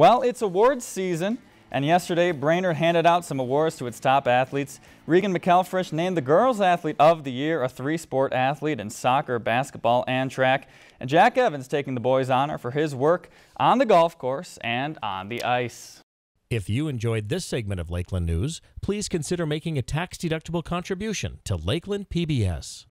Well, it's awards season, and yesterday Brainerd handed out some awards to its top athletes. Regan McElfresh named the Girls Athlete of the Year, a three-sport athlete in soccer, basketball, and track. And Jack Evans taking the boys' honor for his work on the golf course and on the ice. If you enjoyed this segment of Lakeland News, please consider making a tax-deductible contribution to Lakeland PBS.